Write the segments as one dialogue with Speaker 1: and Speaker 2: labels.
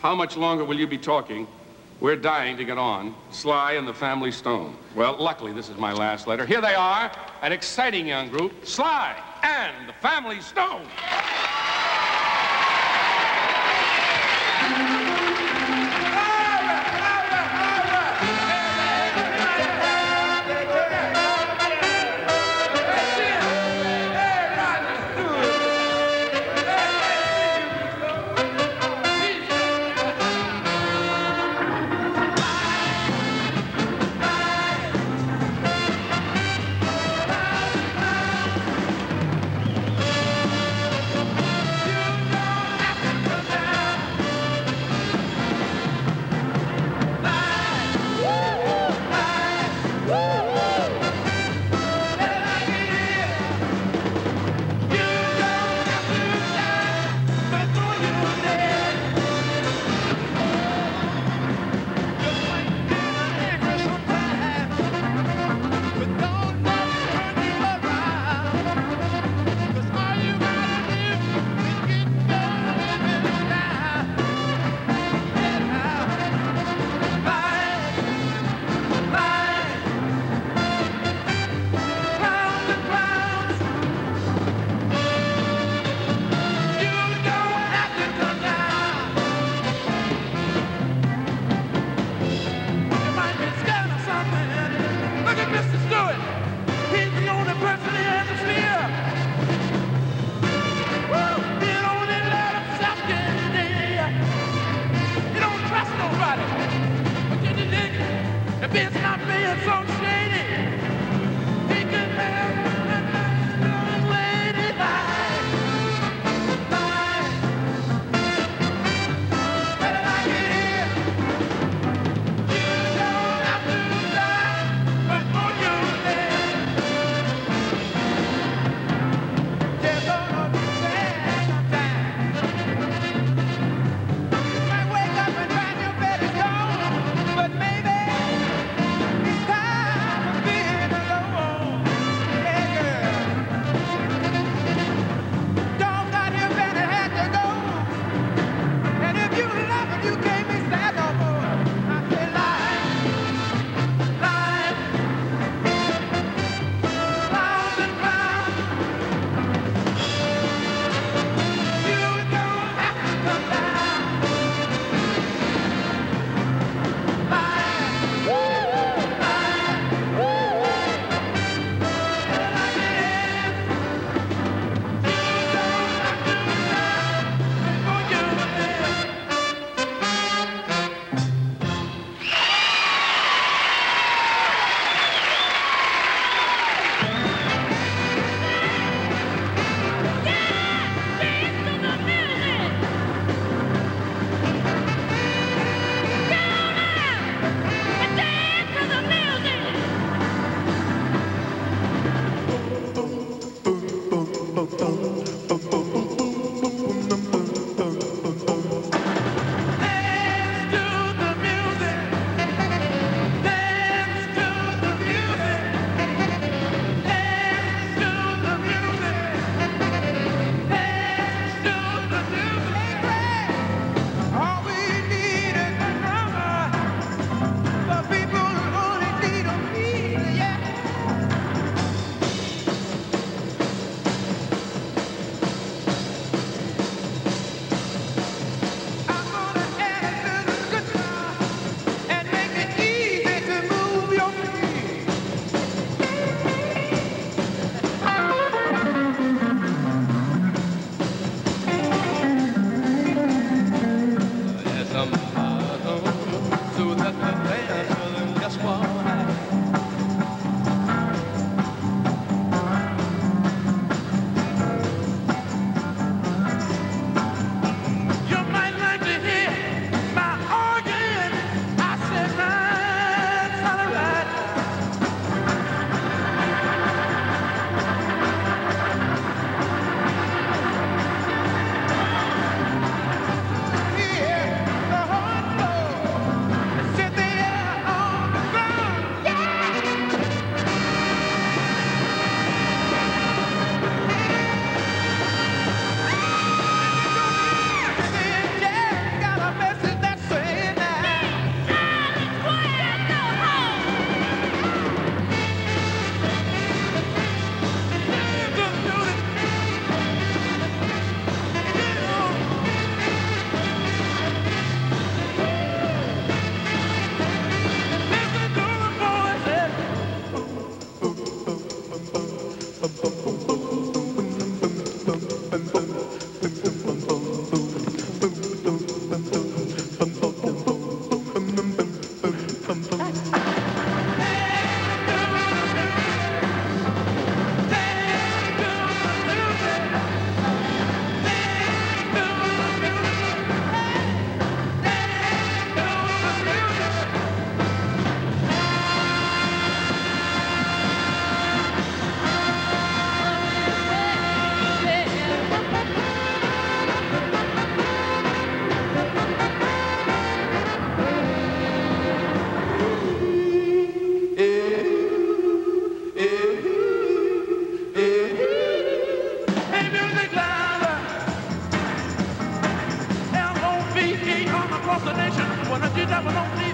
Speaker 1: How much longer will you be talking? We're dying to get on. Sly and the Family Stone. Well, luckily, this is my last letter. Here they are, an exciting young group, Sly and the Family Stone. If it's not being so shady, he can have. Did that was on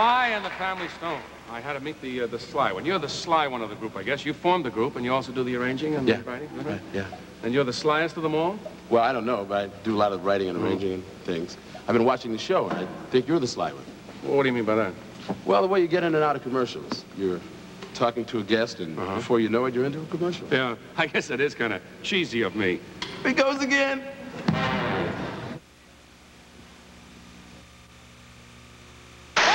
Speaker 2: Sly and the Family Stone. I had to meet the uh, the Sly one. You're the Sly one of the group, I guess. You formed the group, and you also do the arranging and
Speaker 3: Yeah,
Speaker 2: the writing. is that
Speaker 3: right, yeah.
Speaker 2: And you're the slyest of them all.
Speaker 3: Well, I don't know, but I do a lot of writing and arranging and things. I've been watching the show, and I think you're the sly one.
Speaker 2: Well, what do you mean by that?
Speaker 3: Well, the way you get in and out of commercials. You're talking to a guest, and
Speaker 2: Uh-huh.
Speaker 3: before you know it, you're into a commercial.
Speaker 2: Yeah, I guess that is kind of cheesy of me.
Speaker 3: It goes again.